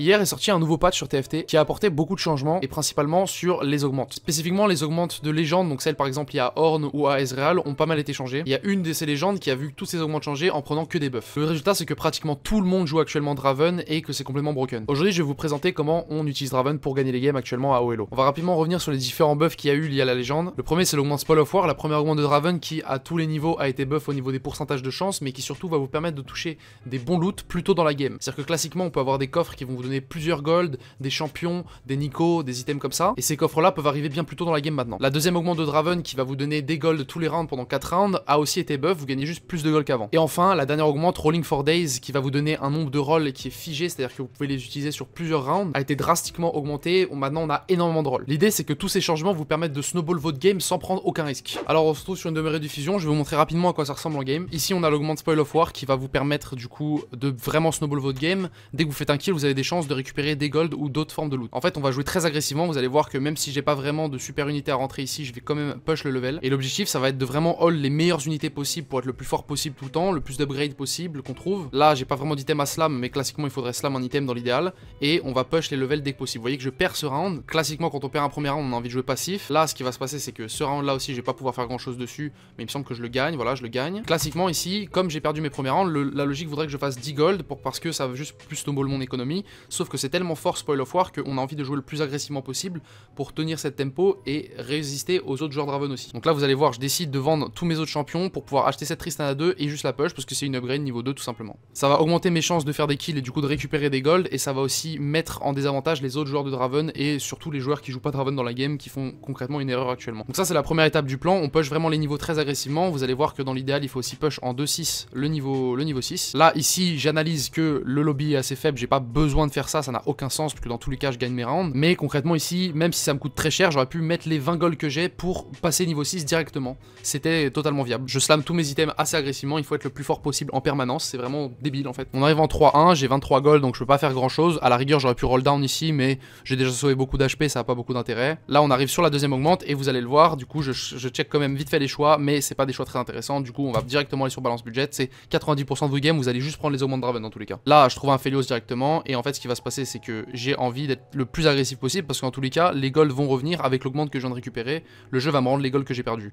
Hier est sorti un nouveau patch sur TFT qui a apporté beaucoup de changements et principalement sur les augmentes. Spécifiquement les augmentes de légende, donc celles par exemple y a Horn ou à Ezreal, ont pas mal été changées. Il y a une de ces légendes qui a vu tous ces augmentes changer en prenant que des buffs. Le résultat c'est que pratiquement tout le monde joue actuellement Draven et que c'est complètement broken. Aujourd'hui je vais vous présenter comment on utilise Draven pour gagner les games actuellement à OLO. On va rapidement revenir sur les différents buffs qu'il y a eu liés à la légende. Le premier c'est l'augmente Spoil of War, la première augmente de Draven qui à tous les niveaux a été buff au niveau des pourcentages de chance mais qui surtout va vous permettre de toucher des bons loots plus tôt dans la game. C'est-à-dire que classiquement on peut avoir des coffres qui vont vous donner plusieurs gold des champions, des Nico, des items comme ça. Et ces coffres-là peuvent arriver bien plus tôt dans la game maintenant. La deuxième augmente de Draven qui va vous donner des gold tous les rounds pendant 4 rounds a aussi été buff, vous gagnez juste plus de gold qu'avant. Et enfin, la dernière augmente Rolling for Days qui va vous donner un nombre de rolls qui est figé, c'est-à-dire que vous pouvez les utiliser sur plusieurs rounds, a été drastiquement augmenté. Maintenant, on a énormément de rolls. L'idée, c'est que tous ces changements vous permettent de snowball votre game sans prendre aucun risque. Alors, on se trouve sur une de diffusion, je vais vous montrer rapidement à quoi ça ressemble en game. Ici, on a l'augmente Spoil of War qui va vous permettre du coup de vraiment snowball votre game. Dès que vous faites un kill, vous avez des chances de récupérer des gold ou d'autres formes de en fait, on va jouer très agressivement, vous allez voir que même si j'ai pas vraiment de super unité à rentrer ici, je vais quand même push le level. Et l'objectif, ça va être de vraiment hold les meilleures unités possibles pour être le plus fort possible tout le temps, le plus d'upgrade possible qu'on trouve. Là, j'ai pas vraiment d'item à slam, mais classiquement, il faudrait slam un item dans l'idéal. Et on va push les levels dès que possible. Vous voyez que je perds ce round. Classiquement, quand on perd un premier round, on a envie de jouer passif. Là, ce qui va se passer, c'est que ce round là aussi, je vais pas pouvoir faire grand chose dessus, mais il me semble que je le gagne. Voilà, je le gagne. Classiquement, ici, comme j'ai perdu mes premiers rounds, la logique voudrait que je fasse 10 gold pour, parce que ça va juste plus snowball mon économie. Sauf que c'est tellement fort spoil of war qu'on a envie de jouer le plus agressivement possible pour tenir cette tempo et résister aux autres joueurs Draven aussi. Donc là vous allez voir, je décide de vendre tous mes autres champions pour pouvoir acheter cette Tristana 2 et juste la push parce que c'est une upgrade niveau 2 tout simplement. Ça va augmenter mes chances de faire des kills et du coup de récupérer des gold et ça va aussi mettre en désavantage les autres joueurs de Draven et surtout les joueurs qui jouent pas Draven dans la game qui font concrètement une erreur actuellement. Donc ça c'est la première étape du plan, on push vraiment les niveaux très agressivement, vous allez voir que dans l'idéal il faut aussi push en 2-6 le niveau, le niveau 6. Là ici j'analyse que le lobby est assez faible, j'ai pas besoin de faire ça, ça n'a aucun sens parce que dans tous les cas je gagne mes rounds, mais concrètement ici, même si ça me coûte très cher, j'aurais pu mettre les 20 gold que j'ai pour passer niveau 6 directement. C'était totalement viable. Je slam tous mes items assez agressivement, il faut être le plus fort possible en permanence, c'est vraiment débile en fait. On arrive en 3-1, j'ai 23 gold donc je peux pas faire grand chose. À la rigueur, j'aurais pu roll down ici, mais j'ai déjà sauvé beaucoup d'HP, ça a pas beaucoup d'intérêt. Là, on arrive sur la deuxième augmente et vous allez le voir, du coup, je, check quand même vite fait les choix, mais c'est pas des choix très intéressants. Du coup, on va directement aller sur balance budget, c'est 90% de vos games, vous allez juste prendre les augmentes Draven dans tous les cas. Là, je trouve un Felios directement et en fait, ce qui va se passer, c'est que j'ai envie d'être le plus agressif possible parce qu'en tous les cas, les golds vont revenir avec l'augmente que je viens de récupérer. Le jeu va me rendre les golds que j'ai perdus.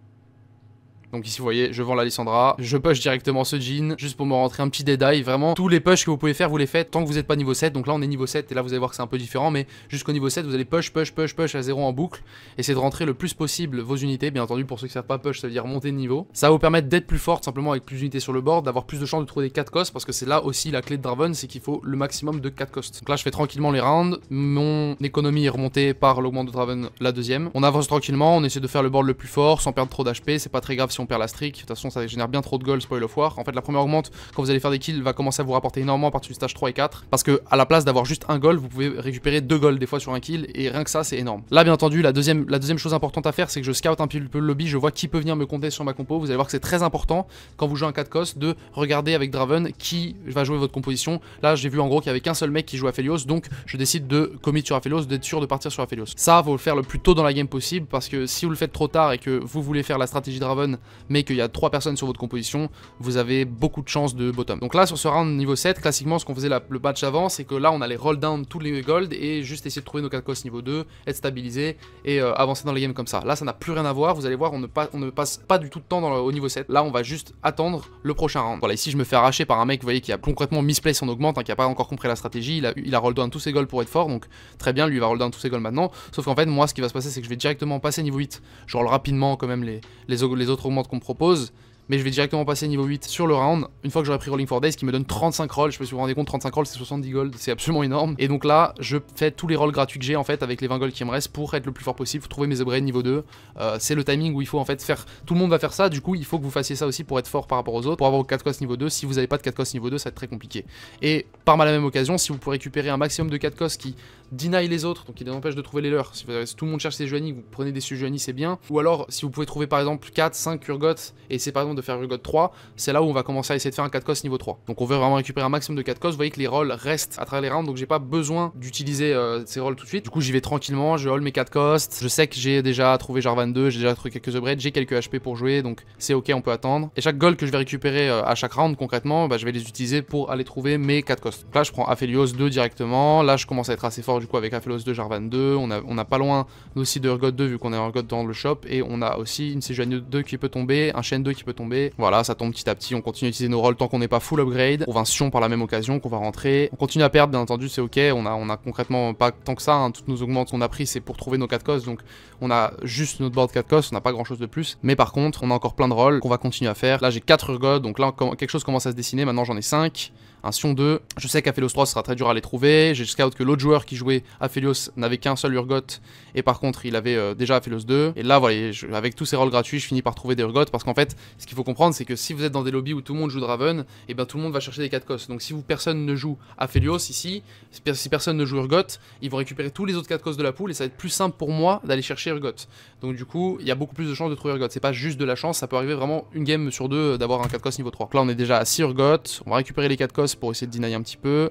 Donc ici vous voyez, je vends la Lissandra, je push directement ce jean, juste pour me rentrer un petit détail, vraiment, tous les push que vous pouvez faire, vous les faites tant que vous n'êtes pas niveau 7, donc là on est niveau 7, et là vous allez voir que c'est un peu différent, mais jusqu'au niveau 7, vous allez push, push, push, push à 0 en boucle, essayer de rentrer le plus possible vos unités, bien entendu pour ceux qui savent pas push, ça veut dire monter de niveau. Ça va vous permettre d'être plus fort, simplement avec plus d'unités sur le board, d'avoir plus de chances de trouver des 4 costs, parce que c'est là aussi la clé de Draven, c'est qu'il faut le maximum de 4 costs. Donc là je fais tranquillement les rounds, mon économie est remontée par l'augment de Draven la deuxième. On avance tranquillement, on essaie de faire le board le plus fort, sans perdre trop d'HP, c'est pas très grave si on perd la streak, de toute façon ça génère bien trop de gold spoil of war. En fait la première augmente quand vous allez faire des kills va commencer à vous rapporter énormément à partir du stage 3 et 4 parce que à la place d'avoir juste un gold vous pouvez récupérer deux gold des fois sur un kill et rien que ça c'est énorme. Là bien entendu la deuxième, la deuxième chose importante à faire c'est que je scout un peu le lobby, je vois qui peut venir me compter sur ma compo. Vous allez voir que c'est très important quand vous jouez un 4 cost de regarder avec Draven qui va jouer votre composition. Là j'ai vu en gros qu'il y avait qu'un seul mec qui joue Aphelios donc je décide de commit sur Aphelios, d'être sûr de partir sur Aphelios. Ça faut le faire le plus tôt dans la game possible parce que si vous le faites trop tard et que vous voulez faire la stratégie Draven mais qu'il y a trois personnes sur votre composition vous avez beaucoup de chances de bottom. Donc là, sur ce round niveau 7, classiquement, ce qu'on faisait le match avant, c'est que là, on allait roll down tous les gold et juste essayer de trouver nos 4 costs niveau 2, être stabilisé et euh, avancer dans les games comme ça. Là, ça n'a plus rien à voir. Vous allez voir, on ne, on ne passe pas du tout de temps au niveau 7. Là, on va juste attendre le prochain round. Voilà, ici, je me fais arracher par un mec, vous voyez, qui a concrètement misplay son augmente, hein, qui a pas encore compris la stratégie. Il a, il a roll down tous ses golds pour être fort, donc très bien, lui, il va roll down tous ses golds maintenant. Sauf qu'en fait, moi, ce qui va se passer, c'est que je vais directement passer niveau 8. Je roll rapidement quand même les, les, les autres qu'on me propose mais je vais directement passer niveau 8 sur le round, une fois que j'aurai pris Rolling for Days, qui me donne 35 rolls, je sais pas si vous vous rendez compte, 35 rolls c'est 70 gold, c'est absolument énorme, et donc là, je fais tous les rolls gratuits que j'ai en fait, avec les 20 gold qui me restent, pour être le plus fort possible, pour trouver mes upgrades niveau 2, euh, c'est le timing où il faut en fait faire, tout le monde va faire ça, du coup il faut que vous fassiez ça aussi pour être fort par rapport aux autres, pour avoir vos 4 costs niveau 2, si vous n'avez pas de 4 costs niveau 2, ça va être très compliqué. Et par la même occasion, si vous pouvez récupérer un maximum de 4 costs qui deny les autres, donc il les empêche de trouver les leurs. Si, tout le monde cherche ses Juani, vous prenez des Juani, c'est bien. Ou alors, si vous pouvez trouver par exemple 4, 5 Urgot, et c'est par exemple de faire Urgot 3, c'est là où on va commencer à essayer de faire un 4 cost niveau 3. Donc on veut vraiment récupérer un maximum de 4 cost. Vous voyez que les rolls restent à travers les rounds, donc j'ai pas besoin d'utiliser euh, ces rolls tout de suite. Du coup, j'y vais tranquillement, je roll mes 4 costs. Je sais que j'ai déjà trouvé Jarvan 2, j'ai déjà trouvé quelques upgrades, j'ai quelques HP pour jouer, donc c'est ok, on peut attendre. Et chaque gold que je vais récupérer euh, à chaque round, concrètement, bah, je vais les utiliser pour aller trouver mes 4 costs. Donc là, je prends Aphelios 2 directement. Là, je commence à être assez fort du coup avec Aphelios 2, Jarvan 2. On a, on a pas loin aussi de Urgot 2 vu qu'on est Urgot dans le shop. Et on a aussi une Sejuani 2 qui peut tomber, un Shen 2 qui peut tomber. Voilà, ça tombe petit à petit. On continue à utiliser nos rolls tant qu'on n'est pas full upgrade. On va un Sion par la même occasion qu'on va rentrer. On continue à perdre, bien entendu, c'est ok. On a, on a concrètement pas tant que ça. Hein. Toutes nos augmentes qu'on a pris, c'est pour trouver nos 4 costs. Donc on a juste notre board 4 costs, on n'a pas grand chose de plus. Mais par contre, on a encore plein de rolls qu'on va continuer à faire. Là, j'ai 4 Urgot, donc là, quelque chose commence à se dessiner. Maintenant, j'en ai 5 un Sion 2. Je sais qu'Aphelios 3 sera très dur à les trouver. J'ai scout que l'autre joueur qui jouait Aphelios n'avait qu'un seul Urgot et par contre il avait euh, déjà Aphelios 2. Et là, voilà, avec tous ces rôles gratuits, je finis par trouver des Urgot parce qu'en fait, ce qu'il faut comprendre, c'est que si vous êtes dans des lobbies où tout le monde joue Draven, et eh bien tout le monde va chercher des 4 cos. Donc si vous personne ne joue Aphelios ici, si personne ne joue Urgot, ils vont récupérer tous les autres 4 cos de la poule et ça va être plus simple pour moi d'aller chercher Urgot. Donc du coup, il y a beaucoup plus de chances de trouver Urgot. C'est pas juste de la chance, ça peut arriver vraiment une game sur deux d'avoir un 4 cos niveau 3. là, on est déjà à 6 Urgot. On va récupérer les 4 pour essayer de deny un petit peu.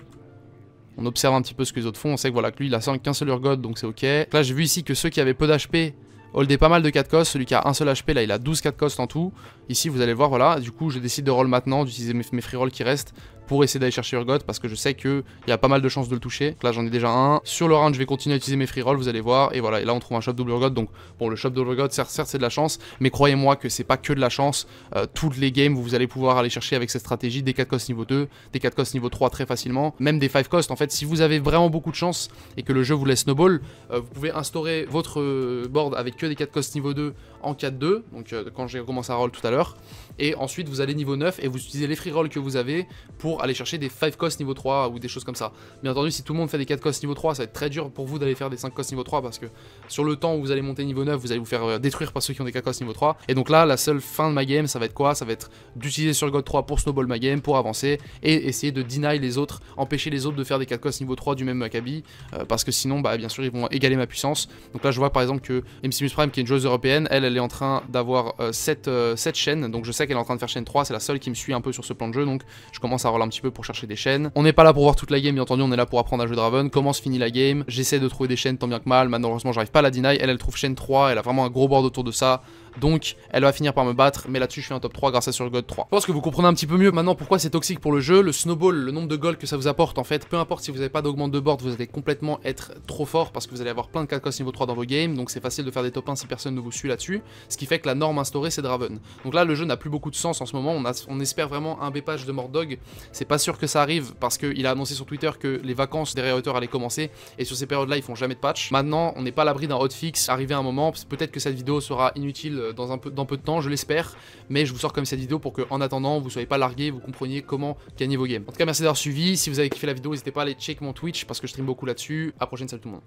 On observe un petit peu ce que les autres font. On sait que voilà que lui il a qu'un seul Urgot donc c'est ok. Là j'ai vu ici que ceux qui avaient peu d'HP holdaient pas mal de 4 costs. Celui qui a un seul HP là il a 12 4 costs en tout. Ici vous allez voir voilà. Du coup je décide de roll maintenant, d'utiliser mes, mes free rolls qui restent pour essayer d'aller chercher Urgot parce que je sais qu'il y a pas mal de chances de le toucher. Là j'en ai déjà un. Sur le round je vais continuer à utiliser mes free rolls, vous allez voir. Et voilà, et là on trouve un shop double Urgot. Donc bon le shop double Urgot certes, certes c'est de la chance, mais croyez-moi que c'est pas que de la chance. Euh, toutes les games vous allez pouvoir aller chercher avec cette stratégie des 4 costs niveau 2, des 4 costs niveau 3 très facilement, même des 5 costs. En fait si vous avez vraiment beaucoup de chance et que le jeu vous laisse snowball, euh, vous pouvez instaurer votre euh, board avec des 4 costs niveau 2 en 4-2, donc quand j'ai commencé à roll tout à l'heure. Et ensuite vous allez niveau 9 et vous utilisez les free rolls que vous avez pour aller chercher des 5 costs niveau 3 ou des choses comme ça. Bien entendu, si tout le monde fait des 4 costs niveau 3, ça va être très dur pour vous d'aller faire des 5 costs niveau 3 parce que sur le temps où vous allez monter niveau 9, vous allez vous faire euh, détruire par ceux qui ont des 4 costs niveau 3. Et donc là, la seule fin de ma game, ça va être quoi? Ça va être d'utiliser sur God 3 pour snowball ma game, pour avancer et essayer de deny les autres, empêcher les autres de faire des 4 costs niveau 3 du même Maccabi euh, parce que sinon, bah bien sûr, ils vont égaler ma puissance. Donc là, je vois par exemple que MC Prime, qui est une joueuse européenne, elle, elle est en train d'avoir 7, euh. Donc je sais qu'elle est en train de faire chaîne 3, c'est la seule qui me suit un peu sur ce plan de jeu. Donc je commence à roller un petit peu pour chercher des chaînes. On n'est pas là pour voir toute la game, bien entendu, on est là pour apprendre à jouer Draven. Comment se finit la game? J'essaie de trouver des chaînes tant bien que mal. Malheureusement, j'arrive pas à la deny. Elle, elle trouve chaîne 3. Elle a vraiment un gros board autour de ça. Donc elle va finir par me battre, mais là-dessus je fais un top 3 grâce à sur God 3. Je pense que vous comprenez un petit peu mieux maintenant pourquoi c'est toxique pour le jeu. Le snowball, le nombre de gold que ça vous apporte en fait, peu importe si vous n'avez pas d'augmente de board, vous allez complètement être trop fort parce que vous allez avoir plein de 4 costs niveau 3 dans vos games, donc c'est facile de faire des top 1 si personne ne vous suit là-dessus. Ce qui fait que la norme instaurée c'est Draven. Donc là le jeu n'a plus beaucoup de sens en ce moment, on, espère vraiment un bépage de Mordog. C'est pas sûr que ça arrive parce qu'il a annoncé sur Twitter que les vacances des réauteurs allaient commencer et sur ces périodes-là ils font jamais de patch. Maintenant on n'est pas à l'abri d'un hotfix arrivé un moment, peut-être que cette vidéo sera inutile dans un peu, dans de temps, je l'espère, mais je vous sors comme cette vidéo pour que en attendant vous soyez pas largué, vous compreniez comment gagner vos games. En tout cas merci d'avoir suivi, si vous avez kiffé la vidéo n'hésitez pas à aller check mon Twitch parce que je stream beaucoup là-dessus, à prochaine salut tout le monde.